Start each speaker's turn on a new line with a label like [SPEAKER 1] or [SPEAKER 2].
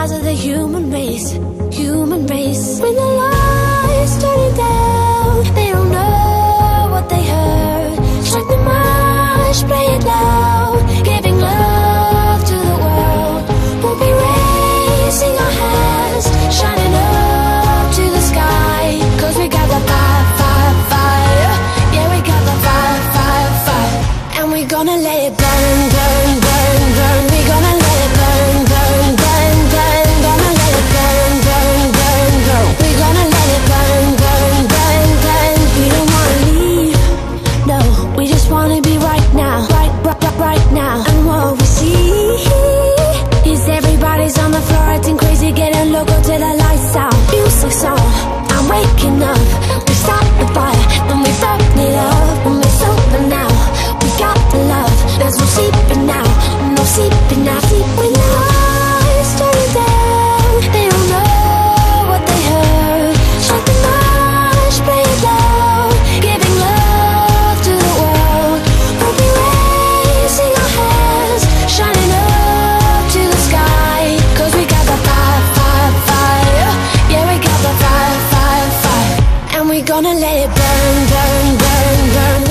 [SPEAKER 1] size of the human race, human race. When the lights turning down, they don't know what they heard. Strike the march, play it loud, giving love to the world. We'll be raising our hands, shining up to the sky. Cause we got the fire, fire, fire. Yeah, we got the fire, fire, fire. And we're gonna let it burn, burn. gonna let it burn, burn, burn, burn.